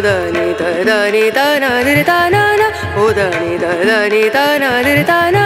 O da ni da da ni da na di da na na o da ni da da ni da na di da na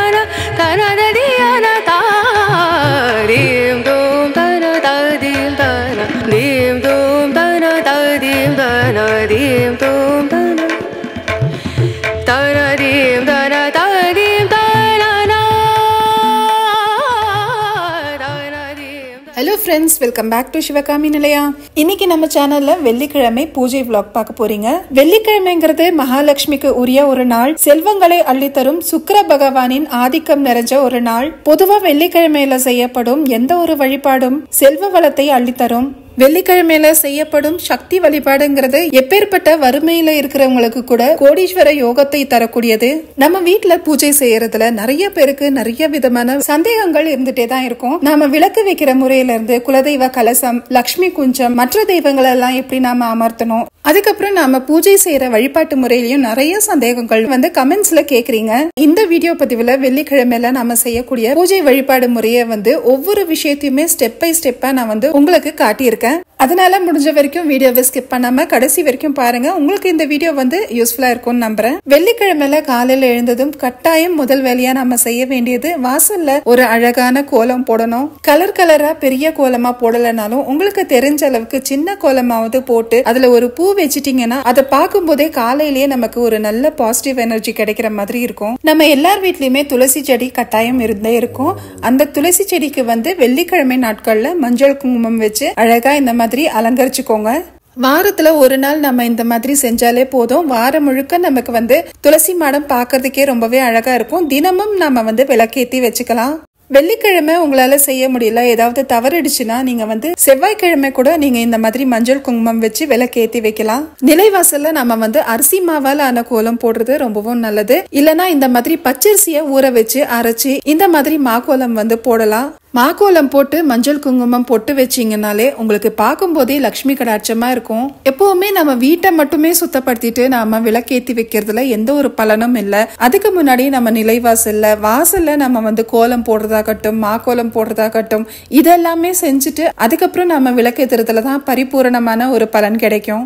hello friends welcome back to Sivakami நிலையா இன்னைக்கு நம்ம சேனல்ல வெள்ளிக்கிழமை பூஜை vlog பார்க்க போறீங்க. வெள்ளிக்கிழமைங்கிறது மகாலட்சுமிக்கு உரிய ஒரு நாள். செல்வங்களை அள்ளித்தரும் சுக்கர பகவானின் ஆதிக்கம் நிறைஞ்ச ஒரு நாள். பொதுவா வெள்ளிக்கிழமையில செய்யப்படும் எந்த ஒரு வழிபாடும் செல்வ வளத்தை அள்ளித்தரும். வெள்ளிக்கிழமையில செய்யப்படும் சக்தி வழிபாடுங்கிறது எப்பேற்பட்ட வறுமையில இருக்கிறவங்களுக்கு கூட கோடீஸ்வர யோகத்தை தரக்கூடியது. நம்ம வீட்டுல பூஜை செய்யறதுல நிறைய பேருக்கு நிறைய விதமான சந்தேகங்கள் இருந்துட்டே தான் இருக்கும். நாம விளக்கு வைக்கிற முறையில இருந்து குலதெய்வ கலசம் லக்ஷ்மி குஞ்சம் மற்ற தெய்வங்கள் எல்லாம் எப்படி நாம அமர்த்தணும்? அதுக்கப்புறம் நாம பூஜை செய்யற வழிபாட்டு முறையிலயும் நிறைய சந்தேகங்கள் வந்து கமெண்ட்ஸ்ல கேக்குறீங்க. இந்த வீடியோ பதிவுல வெள்ளிக்கிழமையில நாம செய்யக்கூடிய பூஜை வழிபாடு முறையை வந்து ஒவ்வொரு விஷயத்தையுமே ஸ்டெப் பை ஸ்டெப்பா நான் வந்து உங்களுக்கு காட்டியிருக்கேன். música அதனால் முடிஞ்ச வரைக்கும் வீடியோவை ஸ்கிப் பண்ணாமல் கடைசி வரைக்கும் பாருங்கள் உங்களுக்கு இந்த வீடியோ வந்து யூஸ்ஃபுல்லாக இருக்கும்னு நம்புறேன். வெள்ளிக்கிழமையில காலையில் எழுந்ததும் கட்டாயம் முதல் வேலையாக நம்ம செய்ய வேண்டியது வாசலில் ஒரு அழகான கோலம் போடணும். கலர் கலராக பெரிய கோலமாக போடலைனாலும் உங்களுக்கு தெரிஞ்ச அளவுக்கு சின்ன கோலமாவது போட்டு அதில் ஒரு பூ வச்சிட்டீங்கன்னா அதை பார்க்கும்போதே காலையிலேயே நமக்கு ஒரு நல்ல பாசிட்டிவ் எனர்ஜி கிடைக்கிற மாதிரி இருக்கும். நம்ம எல்லார் வீட்லேயுமே துளசி செடி கட்டாயம் இருந்தே இருக்கும். அந்த துளசி செடிக்கு வந்து வெள்ளிக்கிழமை நாட்களில் மஞ்சள் குங்குமம் வச்சு அழகாக இந்த மாதிரி அலங்கரிச்சுக்கோங்க. வாரத்துல ஒரு நாள் நம்ம இந்த மாதிரி செஞ்சாலே போதும். வாரம் முழுக்க நமக்கு வந்து துளசி மாடம் பார்க்கறதுக்கே ரொம்பவே அழகா இருக்கும். தினமும் நம்ம வந்து விளக்கேத்தி வச்சுக்கலாம். வெள்ளிக்கிழமை உங்களால செய்ய முடியல ஏதாவது தவறிடுச்சுன்னா நீங்க வந்து செவ்வாய்க்கிழமை கூட நீங்க இந்த மாதிரி மஞ்சள் குங்குமம் வச்சு விளக்கேத்தி வைக்கலாம். நிலைவாசல்ல நம்ம வந்து அரிசி மாவால் ஆன கோலம் போடுறது ரொம்பவும் நல்லது. இல்லனா இந்த மாதிரி பச்சரிசியை ஊற வச்சு அரைச்சி இந்த மாதிரி மாக்கோலம் வந்து போடலாம். மாக்கோலம் போட்டு மஞ்சள் குங்குமம் பொட்டு வச்சிங்கனாலே உங்களுக்கு பார்க்கும்போதே லக்ஷ்மி கடாட்சமா இருக்கும். எப்பவுமே நம்ம வீட்டை மட்டுமே சுத்தப்படுத்திட்டு நாம விளக்கேத்தி வைக்கிறதுல எந்த ஒரு பலனும் இல்லை. அதுக்கு முன்னாடி நம்ம நிலைவாசல்ல வாசல்ல நம்ம வந்து கோலம் போடுறது போடுறதாகட்டும் மாக்கோலம் போடுறதாகட்டும் இதெல்லாமே செஞ்சுட்டு அதுக்கப்புறம் நம்ம விளக்கேத்துறதுல தான் பரிபூரணமான ஒரு பலன் கிடைக்கும்.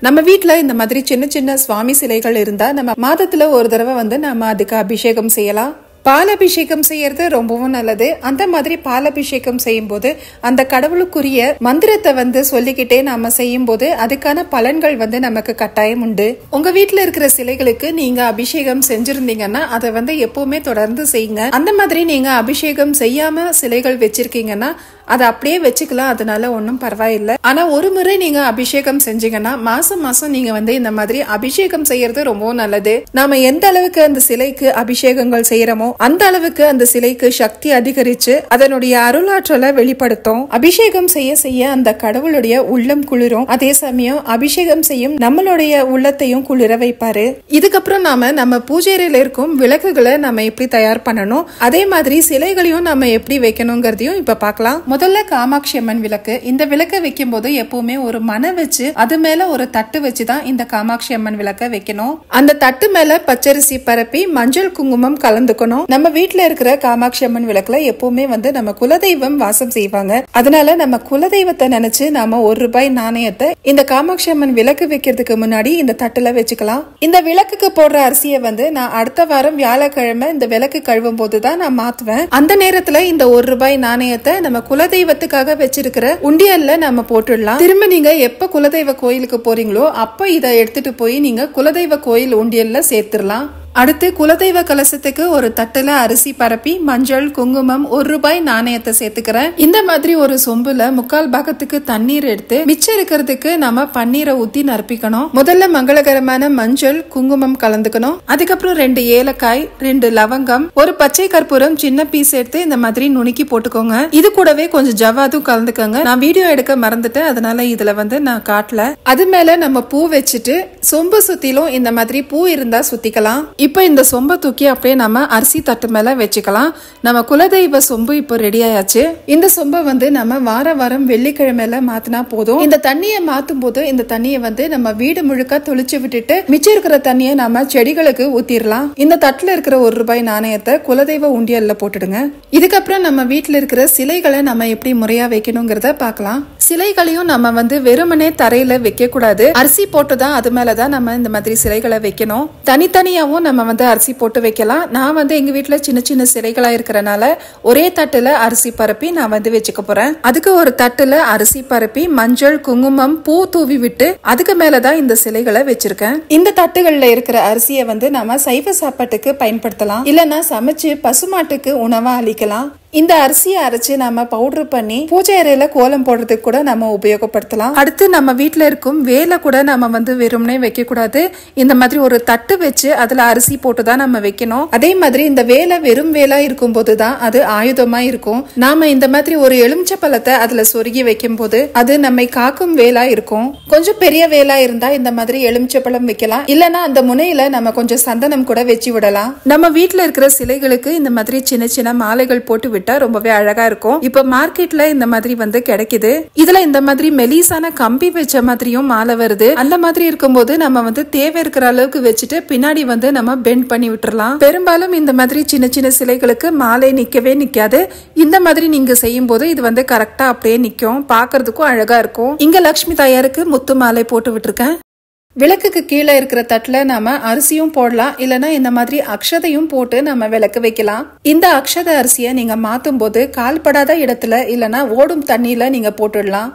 நம்ம வீட்ல இந்த மாதிரி சின்ன சின்ன சுவாமி சிலைகள் இருந்தா நம்ம மாதத்துல ஒரு தடவை வந்து நம்ம அதுக்கு அபிஷேகம் செய்யலாம். பாலபிஷேகம் செய்யறது ரொம்பவும் நல்லது. அந்த மாதிரி பாலபிஷேகம் அபிஷேகம் செய்யும்போது அந்த கடவுளுக்குரிய மந்திரத்தை வந்து சொல்லிக்கிட்டே நாம செய்யும் போது அதுக்கான பலன்கள் வந்து நமக்கு கட்டாயம் உண்டு. உங்க வீட்டுல இருக்கிற சிலைகளுக்கு நீங்க அபிஷேகம் செஞ்சிருந்தீங்கன்னா அதை வந்து எப்பவுமே தொடர்ந்து செய்யுங்க. அந்த மாதிரி நீங்க அபிஷேகம் செய்யாம சிலைகள் வச்சிருக்கீங்கன்னா அதை அப்படியே வச்சுக்கலாம் அதனால ஒன்றும் பரவாயில்லை. ஆனால் ஒரு முறை நீங்கள் அபிஷேகம் செஞ்சீங்கன்னா மாசம் மாசம் நீங்கள் வந்து இந்த மாதிரி அபிஷேகம் செய்யறது ரொம்பவும் நல்லது. நாம எந்த அளவுக்கு அந்த சிலைக்கு அபிஷேகங்கள் செய்யறோமோ அந்த அளவுக்கு அந்த சிலைக்கு சக்தி அதிகரிச்சு அதனுடைய அருளாற்றலை வெளிப்படுத்தும். அபிஷேகம் செய்ய செய்ய அந்த கடவுளுடைய உள்ளம் குளிரும். அதே சமயம் அபிஷேகம் செய்யும் நம்மளுடைய உள்ளத்தையும் குளிர வைப்பாரு. இதுக்கப்புறம் நாம நம்ம பூஜைறையில இருக்கும் விளக்குகளை நம்ம எப்படி தயார் பண்ணணும் அதே மாதிரி சிலைகளையும் நம்ம எப்படி வைக்கணுங்கிறதையும் இப்ப பார்க்கலாம். முதல்ல காமாட்சி அம்மன் விளக்கு. இந்த விளக்கு வைக்கும் போது எப்பவுமே ஒரு மனை வச்சு அது மேல ஒரு தட்டு வச்சு தான் இந்த காமாட்சி அம்மன் விளக்க வைக்கணும். அந்த தட்டு மேல பச்சரிசி பரப்பி மஞ்சள் குங்குமம் கலந்துக்கணும். நம்ம வீட்ல இருக்கிற காமாட்சி அம்மன் விளக்குல எப்பவுமே வந்து நம்ம குலதெய்வம் வாசம் செய்வாங்க. அதனால நம்ம குலதெய்வத்தை நினைச்சு நாம ஒரு ரூபாய் நாணயத்தை இந்த காமாட்சி அம்மன் விளக்கு வைக்கிறதுக்கு முன்னாடி இந்த தட்டுல வச்சுக்கலாம். இந்த விளக்குக்கு போடுற அரிசியை வந்து நான் அடுத்த வாரம் வியாழக்கிழமை இந்த விளக்கு கழுவும் போதுதான் நான் மாத்துவேன். அந்த நேரத்துல இந்த ஒரு ரூபாய் நாணயத்தை நம்ம குலதெய்வத்துக்காக வச்சிருக்கிற உண்டியல்ல நம்ம போட்டுடலாம். திரும்ப நீங்க எப்ப குலதெய்வ கோயிலுக்கு போறீங்களோ அப்ப இதை எடுத்துட்டு போய் நீங்க குலதெய்வ கோயில் உண்டியல்ல சேர்த்துடலாம். அடுத்து குலதெய்வ கலசத்துக்கு ஒரு தட்டுல அரிசி பரப்பி மஞ்சள் குங்குமம் ஒரு ரூபாய் நாணயத்தை சேர்த்துக்கிறேன். இந்த மாதிரி ஒரு சொம்புல முக்கால் பாகத்துக்கு தண்ணீர் எடுத்து மிச்சம் இருக்கிறதுக்கு நம்ம பன்னீரை ஊத்தி நறுப்பிக்கணும். முதல்ல மங்களகரமான மஞ்சள் குங்குமம் கலந்துக்கணும். அதுக்கப்புறம் ரெண்டு ஏலக்காய் ரெண்டு லவங்கம் ஒரு பச்சை கற்பூரம் சின்ன பீஸ் எடுத்து இந்த மாதிரி நுணுக்கி போட்டுக்கோங்க. இது கூடவே கொஞ்சம் ஜவ்வாதும் கலந்துக்கோங்க. நான் வீடியோ எடுக்க மறந்துட்டேன். அதனால இதுல வந்து நான் காட்டல. அது மேல நம்ம பூ வச்சுட்டு சொம்பு சுத்திலும் இந்த மாதிரி பூ இருந்தா சுத்திக்கலாம். இப்போ இந்த சொம்பை தூக்கி அப்படியே நம்ம அரிசி தட்டு மேல வச்சுக்கலாம். நம்ம குலதெய்வ சொம்பு இப்போ ரெடி ஆயாச்சு. இந்த சொம்பை வந்து நம்ம வார வாரம் வெள்ளிக்கிழமையில மாத்தினா போதும். இந்த தண்ணியை மாத்தும் போது இந்த தண்ணியை வந்து நம்ம வீடு முழுக்க தொளிச்சு விட்டுட்டு மிச்சம் இருக்கிற தண்ணியை நம்ம செடிகளுக்கு ஊத்திரலாம். இந்த தட்டுல இருக்கிற ஒரு ரூபாய் நாணயத்தை குலதெய்வ உண்டியல்ல போட்டுடுங்க. இதுக்கப்புறம் நம்ம வீட்டில் இருக்கிற சிலைகளை நம்ம எப்படி முறையா வைக்கணுங்கிறத பார்க்கலாம். சிலைகளையும் நம்ம வந்து வெறுமனே தரையில வைக்க கூடாது அரிசி போட்டுதான் அது மேலதான் நம்ம இந்த மாதிரி சிலைகளை வைக்கணும். தனித்தனியாவும் நம்ம வந்து அரிசி போட்டு வைக்கலாம். நான் வந்து எங்கள் வீட்டில் சின்ன சின்ன சிறைகளாக இருக்கிறனால ஒரே தட்டில் அரிசி பரப்பி நான் வந்து வச்சுக்க போகிறேன் அதுக்கு ஒரு தட்டில் அரிசி பரப்பி மஞ்சள் குங்குமம் பூ தூவி விட்டு அதுக்கு மேலே தான் இந்த சிலைகளை வச்சிருக்கேன். இந்த தட்டுகளில் இருக்கிற அரிசியை வந்து நம்ம சைவ சாப்பாட்டுக்கு பயன்படுத்தலாம். இல்லைன்னா சமைச்சு பசுமாட்டுக்கு உணவாக அளிக்கலாம். இந்த அரிசியை அரைச்சு நம்ம பவுடர் பண்ணி பூஜை அறையில கோலம் போடுறதுக்கு கூட நம்ம உபயோகப்படுத்தலாம். அடுத்து நம்ம வீட்ல இருக்கும் வேலை கூட நம்ம வந்து வெறும்னே வைக்க கூடாது இந்த மாதிரி ஒரு தட்டு வச்சு அதுல அரிசி போட்டு தான் நம்ம வைக்கணும். அதே மாதிரி இந்த வேலை வெறும் வேலா இருக்கும் போது தான் அது ஆயுதமா இருக்கும். நாம இந்த மாதிரி ஒரு எலுமிச்சை பழத்தை அதுல சொருகி வைக்கும் போது அது நம்மை காக்கும் வேலா இருக்கும். கொஞ்சம் பெரிய வேலா இருந்தா இந்த மாதிரி எலுமிச்சை பழம் வைக்கலாம். இல்லனா அந்த முனையில நம்ம கொஞ்சம் சந்தனம் கூட வச்சு விடலாம். நம்ம வீட்ல இருக்கிற சிலைகளுக்கு இந்த மாதிரி சின்ன சின்ன மாலைகள் போட்டு விட்டா ரொம்பவே அழகா இருக்கும். இப்ப மார்க்கெட்ல இந்த மாதிரி வந்து கிடைக்குது. இதுல இந்த மாதிரி மெலிசான கம்பி வச்ச மாதிரியும் மாலை வருது. அந்த மாதிரி இருக்கும்போது நம்ம வந்து தேவை இருக்கிற அளவுக்கு வச்சுட்டு பின்னாடி வந்து நம்ம பெண்ட் பண்ணி விட்டுறலாம். பெரும்பாலும் இந்த மாதிரி சின்ன சின்ன சிலைகளுக்கு மாலை நிக்கவே நிக்காது. இந்த மாதிரி நீங்க செய்யும் போது இது வந்து கரெக்டா அப்படியே நிக்கும். பாக்குறதுக்கும் அழகா இருக்கும். இங்க லக்ஷ்மி தாயாருக்கு முத்து மாலை போட்டு விட்டுருக்கேன். விளக்குக்கு கீழே இருக்கிற தட்டுல நாம அரிசியும் போடலாம். இல்லனா இந்த மாதிரி அக்ஷதையும் போட்டு நம்ம விளக்கு வைக்கலாம். இந்த அக்ஷத அரிசியை நீங்க மாத்தும் போது கால்படாத இடத்துல இல்லனா ஓடும் தண்ணியில நீங்க போட்டுடலாம்.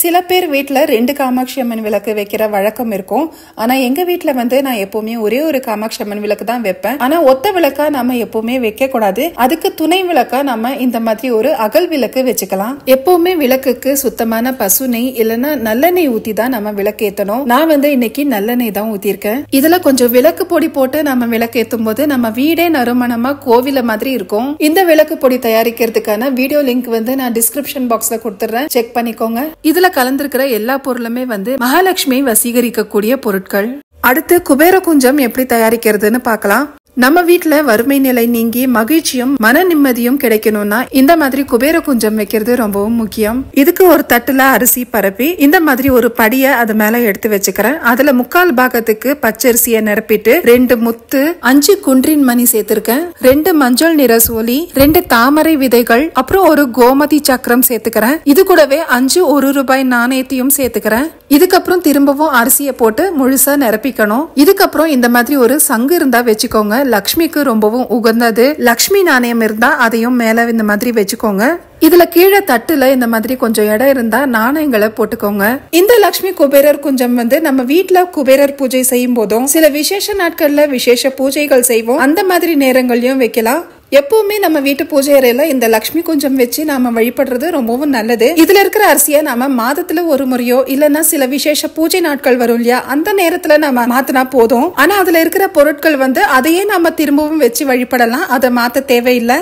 சில பேர் வீட்டில் ரெண்டு காமாட்சி அம்மன் விளக்கு வைக்கிற வழக்கம் இருக்கும். ஆனால் எங்கள் வீட்டில் வந்து நான் எப்போவுமே ஒரே ஒரு காமாட்சி அம்மன் விளக்கு தான் வைப்பேன். ஆனால் ஒத்த விளக்கா நம்ம எப்போவுமே வைக்கக்கூடாது அதுக்கு துணை விளக்கா நம்ம இந்த மாதிரி ஒரு அகல் விளக்கு வச்சுக்கலாம். எப்போவுமே விளக்குக்கு சுத்தமான பசு நெய் இல்லைன்னா நல்லெண்ணெய் ஊற்றி தான் நம்ம விளக்கு ஏற்றணும் நான் வந்து இன்னைக்கு நல்லெண்ணெய் தான் ஊற்றியிருக்கேன் இதில் கொஞ்சம் விளக்கு பொடி போட்டு நம்ம விளக்கு ஏற்றும் போது நம்ம வீடே நறுமணமாக கோவில மாதிரி இருக்கும். இந்த விளக்கு பொடி தயாரிக்கிறதுக்கான வீடியோ லிங்க் வந்து நான் டிஸ்கிரிப்ஷன் பாக்ஸில் கொடுத்துட்றேன் செக் பண்ணிக்கோங்க. இதில் கலந்திருக்கிற எல்லா பொருளுமே வந்து மகாலட்சுமி வசீகரிக்கக்கூடிய பொருட்கள். அடுத்து குபேர குஞ்சம் எப்படி தயாரிக்கிறதுன்னு பார்க்கலாம். நம்ம வீட்டுல வறுமை நிலை நீங்கி மகிழ்ச்சியும் மன நிம்மதியும் கிடைக்கணும்னா இந்த மாதிரி குபேர குஞ்சம் வைக்கிறது ரொம்பவும் முக்கியம். இதுக்கு ஒரு தட்டுல அரிசி பரப்பி இந்த மாதிரி ஒரு படிய அது மேல எடுத்து வச்சுக்கிறேன். அதுல முக்கால் பாகத்துக்கு பச்சரிசியை நிரப்பிட்டு ரெண்டு முத்து அஞ்சு குன்றின் மணி சேர்த்திருக்கேன். ரெண்டு மஞ்சள் நிற சோலி ரெண்டு தாமரை விதைகள் அப்புறம் ஒரு கோமதி சக்கரம் சேர்த்துக்கிறேன். இது கூடவே அஞ்சு ஒரு ரூபாய் நாணயத்தையும் சேர்த்துக்கிறேன். இதுக்கப்புறம் திரும்பவும் அரிசியை போட்டு முழுசா நிரப்பிக்கணும். இதுக்கப்புறம் இந்த மாதிரி ஒரு சங்கு இருந்தா வச்சுக்கோங்க. லக்ஷ்மிக்கு ரொம்பவும் உகந்தது. லக்ஷ்மி நாணயம் இருந்தா அதையும் மேல இந்த மாதிரி வச்சுக்கோங்க. இதுல கீழே தட்டுல இந்த மாதிரி கொஞ்சம் இடம் இருந்தா நாணயங்களை போட்டுக்கோங்க. இந்த லக்ஷ்மி குபேரர் குஞ்சம் வந்து நம்ம வீட்டுல குபேரர் பூஜை செய்யும் போதும் சில விசேஷ நாட்கள்ல விசேஷ பூஜைகள் செய்வோம். அந்த மாதிரி நேரங்களையும் வைக்கலாம். எப்பவுமே நம்ம வீட்டு பூஜை அறையில இந்த லக்ஷ்மி குஞ்சம் வச்சு நாம வழிபடுறது ரொம்பவும் நல்லது. இதுல இருக்கிற அரிசியை நாம மாதத்துல ஒரு முறையோ இல்லைன்னா சில விசேஷ பூஜை நாட்கள் வரும் இல்லையா? அந்த நேரத்துல நம்ம மாத்தினா போதும். ஆனா அதுல இருக்கிற பொருட்கள் வந்து அதையே நாம திரும்பவும் வச்சு வழிபடலாம். அதை மாத்த தேவையில்லை.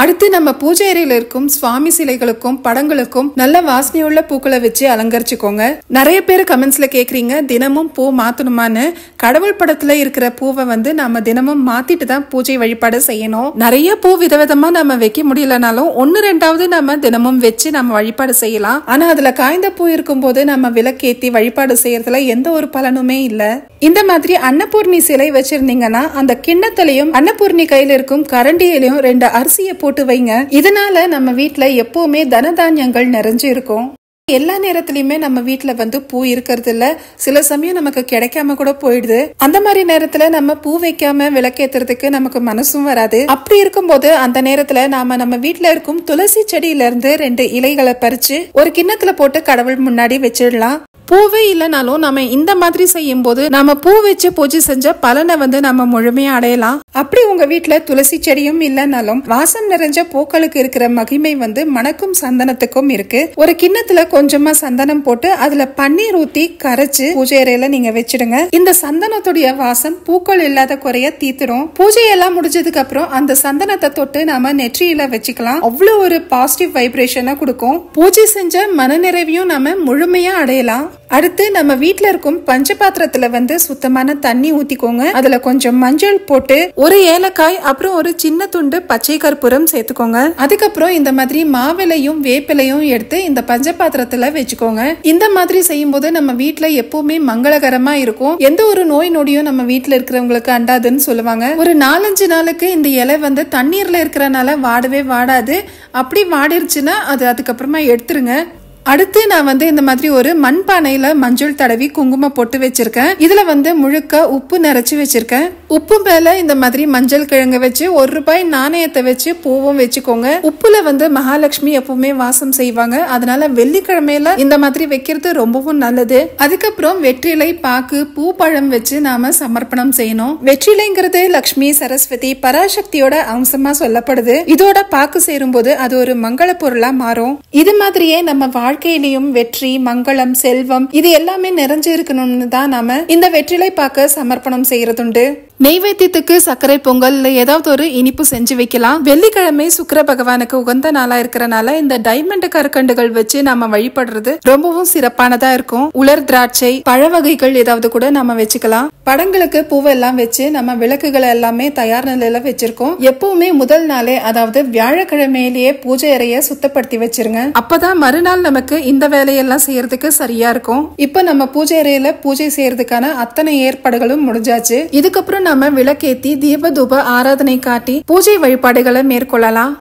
அடுத்து நம்ம பூஜை அறையில இருக்கும் சுவாமி சிலைகளுக்கும் படங்களுக்கும் நல்ல வாசனையுள்ள பூக்களை வச்சு அலங்கரிச்சுக்கோங்க. நிறைய பேர் கமெண்ட்ஸ்ல கேக்குறீங்க தினமும் பூ மாத்தணுமான்னு. கடவுள் படத்துல இருக்கிற பூவை வந்து நம்ம தினமும் மாத்திட்டு தான் பூஜை வழிபாடு செய்யணும். நிறைய பூ விதவிதமா நம்ம வைக்க முடியலனாலும் ஒன்னு ரெண்டாவது நம்ம தினமும் வச்சு நம்ம வழிபாடு செய்யலாம். ஆனா அதுல காய்ந்த பூ இருக்கும்போது நம்ம விளக்கேத்தி வழிபாடு செய்யறதுல எந்த ஒரு பலனுமே இல்ல. இந்த மாதிரி அன்னபூர்ணி சிலை வச்சிருந்தீங்கன்னா அந்த கிண்ணத்திலையும் அன்னபூர்ணி கையில இருக்கும் கரண்டியிலையும் ரெண்டு அரிசியை போட்டு போட்டு வைங்க. இதனால நம்ம வீட்டில் எப்பவுமே தனதானியங்கள் நிறைஞ்சு இருக்கும். எல்லா நேரத்திலயுமே நம்ம வீட்டுல வந்து பூ இருக்கிறது இல்ல சில சமயம் நமக்கு கிடைக்காம கூட போயிடுது. அந்த மாதிரி நேரத்துல நம்ம பூ வைக்காம விளக்கேத்துறதுக்கு நமக்கு மனசும் வராது. அப்படி இருக்கும்போது அந்த நேரத்துல நாம நம்ம வீட்டுல இருக்கும் துளசி செடியில இருந்து ரெண்டு இலைகளை பறிச்சு ஒரு கிண்ணத்துல போட்டு கடவுள் முன்னாடி வச்சிடலாம். பூவே இல்லைனாலும் நம்ம இந்த மாதிரி செய்யும் போது நம்ம பூ வச்சு பூஜை செஞ்ச பலனை வந்து நம்ம முழுமையா அடையலாம். அப்படி உங்க வீட்டுல துளசி செடியும் இல்லைனாலும் வாசம் நிறைஞ்ச பூக்களுக்கு இருக்கிற மகிமை வந்து மணக்கும் சந்தனத்துக்கும் இருக்கு. ஒரு கிண்ணத்துல கொஞ்சமா சந்தனம் போட்டு அதுல பன்னீர் ஊத்தி கரைச்சு பூஜை அறையில நீங்க வச்சிடுங்க. இந்த சந்தனத்துடைய வாசம் பூக்கள் இல்லாத குறைய தீத்துடும் பூஜை எல்லாம் முடிஞ்சதுக்கு அப்புறம் அந்த சந்தனத்தை தொட்டு நாம நெற்றியில வச்சுக்கலாம். அவ்வளவு ஒரு பாசிட்டிவ் வைப்ரேஷனை கொடுக்கும். பூஜை செஞ்ச மனநிறைவையும் நாம முழுமையா அடையலாம். அடுத்து நம்ம வீட்ல இருக்கும் பஞ்ச பாத்திரத்துல வந்து சுத்தமான தண்ணி ஊத்திக்கோங்க. அதுல கொஞ்சம் மஞ்சள் போட்டு ஒரு ஏலக்காய் அப்புறம் ஒரு சின்ன துண்டு பச்சை கற்பூரம் சேர்த்துக்கோங்க. அதுக்கப்புறம் இந்த மாதிரி மாவிலையும் வேப்பிலையும் எடுத்து இந்த பஞ்ச பாத்திரத்துல வச்சுக்கோங்க. இந்த மாதிரி செய்யும்போது நம்ம வீட்டில் எப்பவுமே மங்களகரமா இருக்கும். எந்த ஒரு நோய் நொடியும் நம்ம வீட்டில் இருக்கிறவங்களுக்கு அண்டாதுன்னு சொல்லுவாங்க. ஒரு நாலஞ்சு நாளுக்கு இந்த இலை வந்து தண்ணீர்ல இருக்கிறனால வாடவே வாடாது. அப்படி வாடிருச்சுன்னா அது அதுக்கப்புறமா எடுத்துருங்க. அடுத்து நான் வந்து இந்த மாதிரி ஒரு மண்பானையில மஞ்சள் தடவி குங்குமம் போட்டு வச்சிருக்கேன். இதுல வந்து முழுக்க உப்பு நிறைச்சு வச்சிருக்கேன். உப்பு மேல இந்த மாதிரி மஞ்சள் கிழங்கு வச்சு ஒரு ரூபாய் நாணயத்தை வச்சு பூவும் வச்சுக்கோங்க. உப்புல வந்து மகாலட்சுமி எப்பவுமே வாசம் செய்வாங்க. அதனால வெள்ளிக்கிழமையில இந்த மாதிரி வைக்கிறது ரொம்பவும் நல்லது. அதுக்கப்புறம் வெற்றிலை பாக்கு பூ பழம் வச்சு நாம சமர்ப்பணம் செய்யணும். வெற்றிலைங்கிறது லக்ஷ்மி சரஸ்வதி பராசக்தியோட அம்சமா சொல்லப்படுது. இதோட பாக்கு சேரும்போது அது ஒரு மங்கள பொருளா மாறும். இது மாதிரியே நம்ம வாழ்க்கையிலையும் வெற்றி மங்களம் செல்வம் இது எல்லாமே நிறைஞ்சு இருக்கணும்னு தான் நாம இந்த வெற்றிலை பார்க்க சமர்ப்பணம் செய்யறதுண்டு. நெய்வேத்தியத்துக்கு சர்க்கரை பொங்கல் இல்லை ஏதாவது ஒரு இனிப்பு செஞ்சு வைக்கலாம். வெள்ளிக்கிழமை சுக்கிர பகவானுக்கு உகந்த நாளா இருக்கிறனால இந்த டைமண்ட் கற்கண்டுகள் வச்சு நாம வழிபடுறது ரொம்பவும் சிறப்பானதா இருக்கும். உலர் திராட்சை பழ வகைகள் ஏதாவது கூட நம்ம வச்சுக்கலாம். படங்களுக்கு பூவெல்லாம் வச்சு நம்ம விளக்குகளை எல்லாமே தயார் நிலையில வச்சிருக்கோம். எப்பவுமே முதல் நாளே அதாவது வியாழக்கிழமையிலேயே பூஜை அறைய சுத்தப்படுத்தி வச்சிருங்க. அப்பதான் மறுநாள் நமக்கு இந்த வேலையெல்லாம் செய்யறதுக்கு சரியா இருக்கும். இப்ப நம்ம பூஜை அறையில பூஜை செய்யறதுக்கான அத்தனை ஏற்பாடுகளும் முடிஞ்சாச்சு. இதுக்கப்புறம் நம்ம விளக்கேத்தி தீபதூப ஆராதனை காட்டி பூஜை வழிபாடுகளை மேற்கொள்ளலாம்.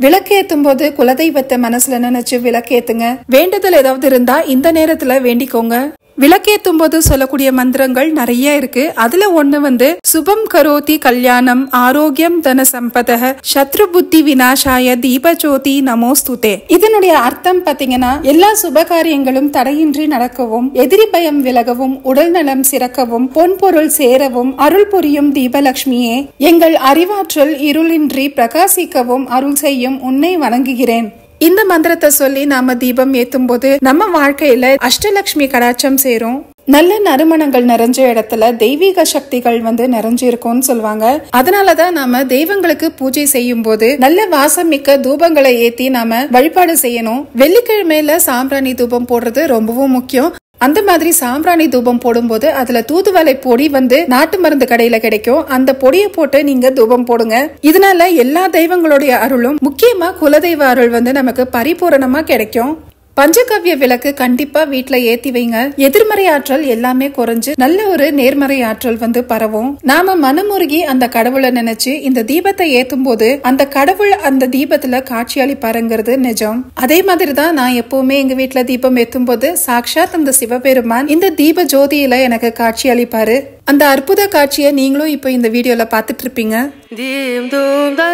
விளக்கேத்தும் போது குலதெய்வத்தை மனசுல நினைச்சு விளக்கேத்துங்க. வேண்டுதல் ஏதாவது இருந்தா இந்த நேரத்துல வேண்டிக்கோங்க. விளக்கேத்தும் போது சொல்லக்கூடிய மந்திரங்கள் நிறைய இருக்கு. அதுல ஒண்ணு வந்து சுபம் கரோதி கல்யாணம் ஆரோக்கியம் தன சம்பதக சத்ரு புத்தி விநாசாய தீபஜோதி நமோஸ்துதே. இதனுடைய அர்த்தம் பாத்தீங்கன்னா எல்லா சுப காரியங்களும் தடையின்றி நடக்கவும் எதிரி பயம் விலகவும் உடல் நலம் சிறக்கவும் பொன்பொருள் சேரவும் அருள் புரியும் தீபலட்சுமியே எங்கள் அறிவாற்றல் இருளின்றி பிரகாசிக்கவும் அருள் செய்யும் உன்னை வணங்குகிறேன். இந்த மந்திரத்தை சொல்லி நாம தீபம் ஏத்தும் போது நம்ம வாழ்க்கையில அஷ்டலட்சுமி கடாட்சம் சேரும். நல்ல நறுமணங்கள் நிறைஞ்ச இடத்துல தெய்வீக சக்திகள் வந்து நிறைஞ்சு இருக்கும்னு சொல்லுவாங்க. அதனாலதான் நாம தெய்வங்களுக்கு பூஜை செய்யும் போது நல்ல வாசம் மிக்க தூபங்களை ஏத்தி நாம வழிபாடு செய்யணும். வெள்ளிக்கிழமையில சாம்பிராணி தூபம் போடுறது ரொம்பவும் முக்கியம். அந்த மாதிரி சாம்பிராணி தூபம் போடும்போது அதுல தூதுவளை பொடி வந்து நாட்டு மருந்து கடையில கிடைக்கும். அந்த பொடியை போட்டு நீங்க தூபம் போடுங்க. இதனால எல்லா தெய்வங்களுடைய அருளும் முக்கியமா குலதெய்வ அருள் வந்து நமக்கு பரிபூரணமா கிடைக்கும். பஞ்சகவ்ய விளக்கு கண்டிப்பா வீட்ல ஏத்தி வைங்க. எதிர்மறை ஆற்றல் எல்லாமே குறைஞ்சு நல்ல ஒரு நேர்மறை ஆற்றல் வந்து பரவும். நாம மனமுருகி அந்த கடவுளை நினைச்சு இந்த தீபத்தை ஏத்தும் போது அந்த கடவுள் அந்த தீபத்துல காட்சி அளிப்பாருங்கிறது நிஜம். அதே மாதிரி தான் நான் எப்பவுமே எங்க வீட்டுல தீபம் ஏத்தும் போது சாக்ஷாத் அந்த சிவபெருமான் இந்த தீப ஜோதியில எனக்கு காட்சி அளிப்பாரு அந்த அற்புத காட்சியை நீங்களும் இப்போ இந்த வீடியோல பாத்துட்டு இருப்பீங்க. தீம் தூம் da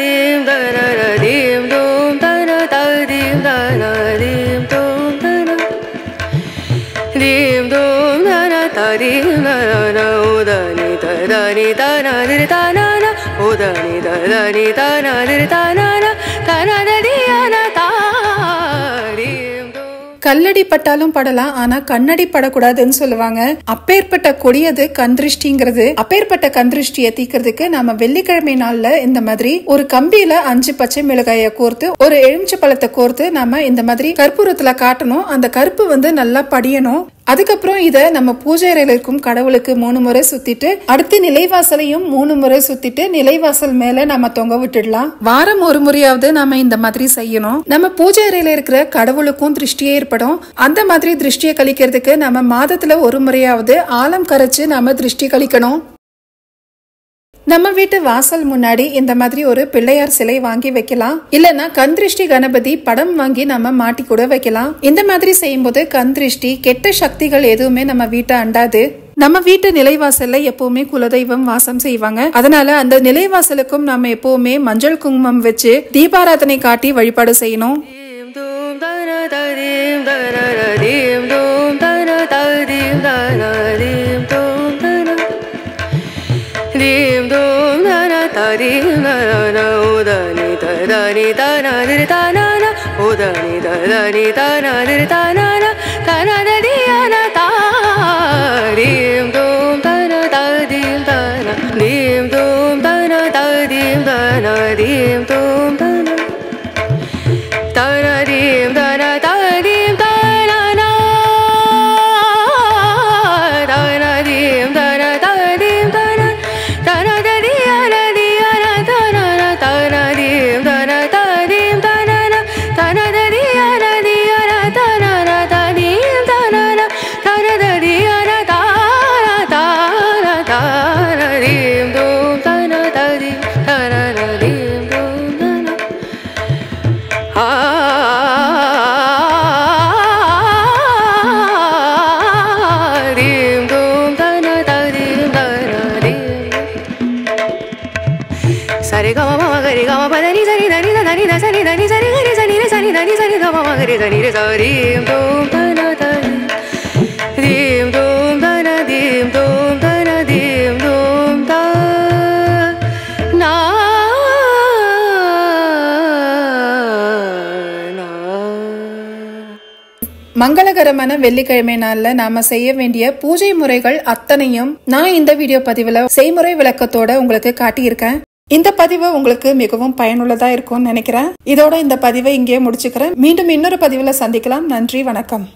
தீம் da dim da दीम ोम दीम दोम गाना तादीम ओदनी ददानि तानादिर ताना ओदनी ददानि तानादिर ताना கல்லடி பட்டாலும் படலாம் ஆனா கண்ணடி படக்கூடாதுன்னு சொல்லுவாங்க. அப்பேற்பட்ட கொடியது கந்திருஷ்டிங்கிறது. அப்பேற்பட்ட கந்திருஷ்டியை தீக்கிறதுக்கு நாம வெள்ளிக்கிழமை நாள்ல இந்த மாதிரி ஒரு கம்பியில அஞ்சு பச்சை மிளகாய கோர்த்து ஒரு எலுமிச்சை பழத்தை கோர்த்து நாம இந்த மாதிரி கற்பூரத்துல காட்டணும். அந்த கருப்பு வந்து நல்லா படியணும். அதுக்கப்புறம் இதை நம்ம பூஜை அறையில் இருக்கும் கடவுளுக்கு மூணு முறை சுத்திட்டு அடுத்து நிலைவாசலையும் மூணு முறை சுத்திட்டு நிலைவாசல் மேல நம்ம தொங்க விட்டுடலாம். வாரம் ஒரு முறையாவது நாம இந்த மாதிரி செய்யணும். நம்ம பூஜை அறையில இருக்கிற கடவுளுக்கும் திருஷ்டியே ஏற்படும். அந்த மாதிரி திருஷ்டியை கழிக்கிறதுக்கு நம்ம மாதத்துல ஒரு முறையாவது ஆழம் கரைச்சு நம்ம திருஷ்டி கழிக்கணும். நம்ம வீட்டு வாசல் முன்னாடி இந்த மாதிரி ஒரு பிள்ளையார் சிலை வாங்கி வைக்கலாம். இல்லனா கந்திருஷ்டி கணபதி படம் வாங்கி நம்ம மாட்டி கூட வைக்கலாம். இந்த மாதிரி செய்யும்போது கந்திருஷ்டி கெட்ட சக்திகள் எதுவுமே நம்ம வீட்டை அண்டாது. நம்ம வீட்டு நிலைவாசல்ல எப்பவுமே குலதெய்வம் வாசம் செய்வாங்க. அதனால அந்த நிலைவாசலுக்கும் நாம எப்பவுமே மஞ்சள் குங்குமம் வச்சு தீபாராதனை காட்டி வழிபாடு செய்யணும். ओदनीतदानी तनादिता ना उदनीतदानी तनादिरता ना மங்களகரமான வெள்ளிக்கிழமை நாளில் நாம செய்ய வேண்டிய பூஜை முறைகள் அத்தனையும் நான் இந்த வீடியோ பதிவுல செய்முறை விளக்கத்தோட உங்களுக்கு காட்டியிருக்கேன். இந்த பதிவு உங்களுக்கு மிகவும் பயனுள்ளதா இருக்கும்னு நினைக்கிறேன். இதோட இந்த பதிவை இங்கேயே முடிச்சுக்கிறேன். மீண்டும் இன்னொரு பதிவுல சந்திக்கலாம். நன்றி வணக்கம்.